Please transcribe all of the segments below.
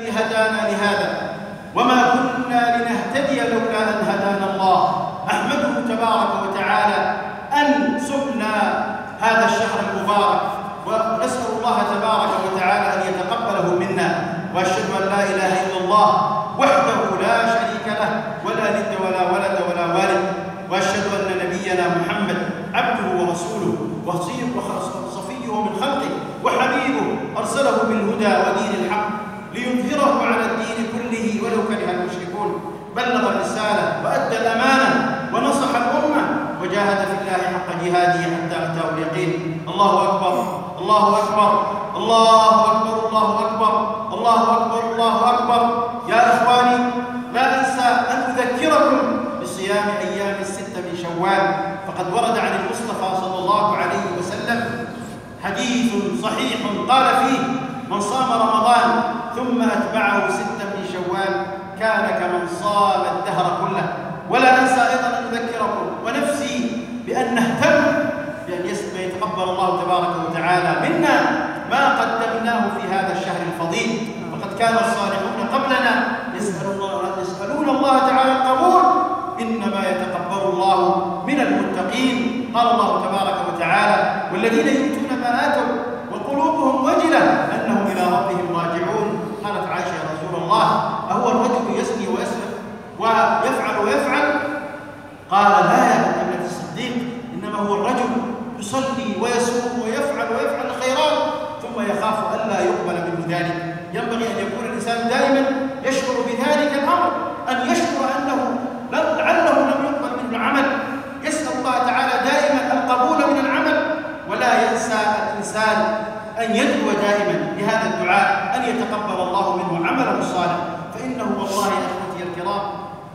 الذي هدانا لهذا وما كنا لنهتدي لولا أن هدانا الله. أحمده تبارك وتعالى أن سبنا هذا الشهر المبارك ونسأل الله تبارك وتعالى أن يتقبله منا. وأشهد أن لا إله إلا الله وحده لا شريك له ولا ند ولا ولد ولا والد. وأشهد أن نبينا محمد عبده ورسوله وصفيه من خلقه وحبيبه أرسله بالهدى ودين الحق ليظهره على الدين كله ولو كره المشركون بلغ الرسالة وأدى الأمانة ونصح الأمة وجاهد في الله حق جهاده حتى أتاه اليقين. الله أكبر الله أكبر الله أكبر الله أكبر الله أكبر الله أكبر. يا إخواني لا أنسى أن أذكركم بصيام أيام الستة من شوال. فقد ورد عن المصطفى صلى الله عليه وسلم حديث صحيح قال فيه من صام رمضان ثم أتبعه ستا من شوال كان كمن صام الدهر كله ولا أنسى أيضا أن أذكركم ونفسي بأن نهتم بأن يتقبل تبارك وتعالى منا ما قدمناه في هذا الشهر الفضيل. فقد كان الصالحون قبلنا يسأل الله يسألون الله تعالى القبول. إنما يتقبل الله من المتقين. قال الله تبارك وتعالى والذين يؤتون ما آتوا وقلوبهم وجلة أنهم إلى ربهم راجعون. قالت عائشة يا رسول الله أهو الرجل يزني ويسرق ويفعل ويفعل؟ قال لا يا ابنة الصديق إنما هو الرجل يصلي ويصوم ويفعل ويفعل الخيرات ثم ألا يقبل منه ذلك. ينبغي أن يكون الإنسان دائما يشعر بذلك الأمر أن يشعر أنه لعله لم يقبل منه العمل. يسأل الله تعالى دائما القبول من العمل. ولا ينسى الإنسان أن يدعو دائما بهذا الدعاء أن يتقبل الله منه عمله الصالح. فإنه والله يا أخوتي الكرام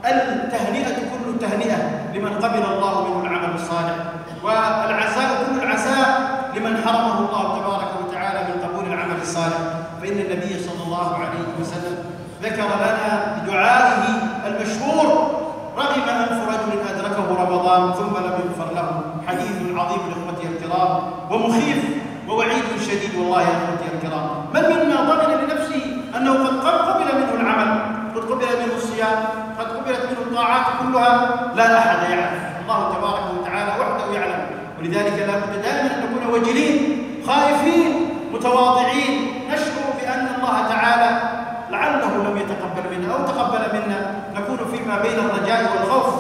التهنئة كل تهنئة لمن قبل الله منه العمل الصالح. والعزاء كل العزاء لمن حرمه الله تبارك وتعالى من قبول العمل الصالح فإن النبي صلى الله عليه وسلم ذكر لنا بدعائه المشهور رغم أنف رجل أدركه رمضان ثم لم يغفر له. حديث عظيم لإخوتي الكرام ومخيف ووعيد شديد والله يا إخوتي الكرام. من منا ضمن لنفسه أنه قد قبل منه العمل قد قبل منه الصيام قد قبلت منه الطاعات كلها لا أحد يعرف. الله تبارك وتعالى وحده يعلم. ولذلك لا بد دائما أن نكون وجلين خائفين متواضعين نشعر بأن الله تعالى لعله لم يتقبل منا أو تقبل منا نكون فيما بين الرجاء والخوف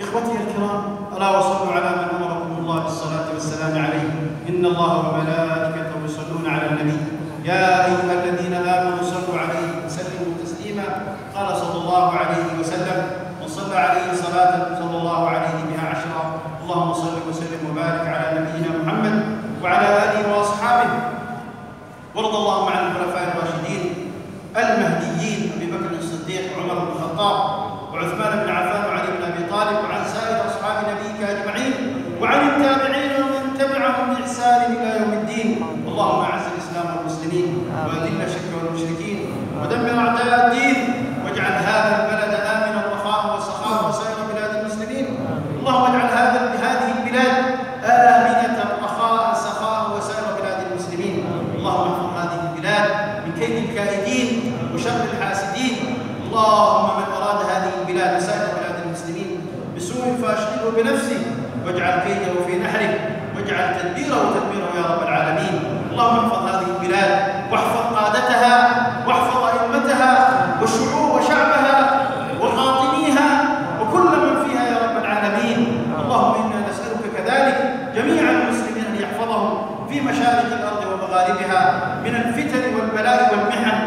إخوتي الكرام ألا وصلوا على من أمركم الله بالصلاة والسلام عليه. إن الله وملائكته يصلون على النبي. يا أيها الذين آمنوا صلوا عليه وسلموا تسليما. قال صلى الله عليه وسلم من صلى عليه صلاة صلى الله عليه بها اللهم احفظ هذه البلاد من كيد الكائدين وشر الحاسدين. اللهم من أراد هذه البلاد وسائر بلاد المسلمين بسوء فاشغله بنفسه واجعل كيده في نحره واجعل تدبيره تدميره يا رب العالمين. اللهم احفظ هذه البلاد واحفظ قادتها واحفظ أئمتها والشعوب وشعبها وقاطنيها وكل من فيها يا رب العالمين. اللهم إنا نسألك كذلك جميع المسلمين أن يحفظهم في مشارق الأرض مضاربها من الفتن والبلاء والمحن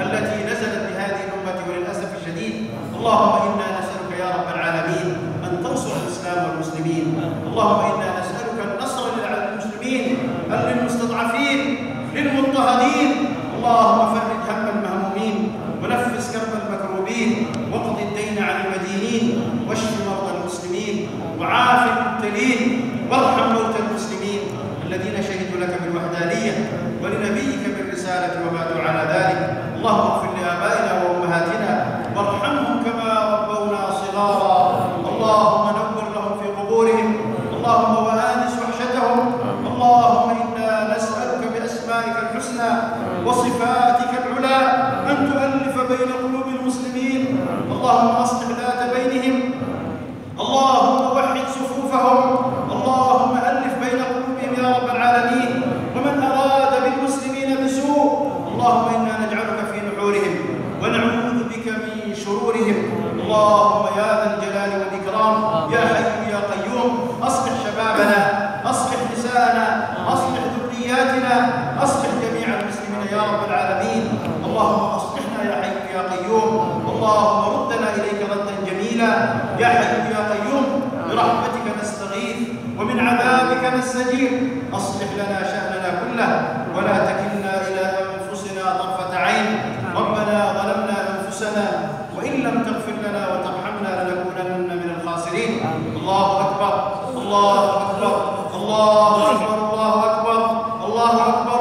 التي نزلت بهذه الأمة وللأسف الشديد. اللهم إنا نسألك يا رب العالمين أن تنصر الإسلام والمسلمين. اللهم إنا نسألك النصر للمسلمين بل للمستضعفين للمضطهدين. اللهم فرج هم المهمومين ونفس كرب المكروبين واقض الدين عن المدينين واشف مرضى المسلمين وعاف المبتلين وارحم موتى المسلمين الذين شهدوا لك بالوحدانية. اللهم وآنس وحشتهم. اللهم إنا نسألك بأسمائك الحسنى وصفاتك العلى أن تؤلف بين قلوب المسلمين. اللهم أصلح ذات بينهم. اللهم وحد صفوفهم. اللهم ألف بين قلوبهم يا رب العالمين. ومن أراد بالمسلمين بسوء اللهم إنا نجعلك في نحورهم ونعوذ بك من شرورهم. اللهم يا يا حي يا قيوم برحمتك نستغيث ومن عذابك نستجير. أصلح لنا شأننا كله ولا تكلنا إلى أنفسنا طرفة عين. ربنا ظلمنا أنفسنا وإن لم تغفر لنا وترحمنا لنكونن من الخاسرين. الله أكبر الله أكبر الله أكبر الله أكبر الله أكبر.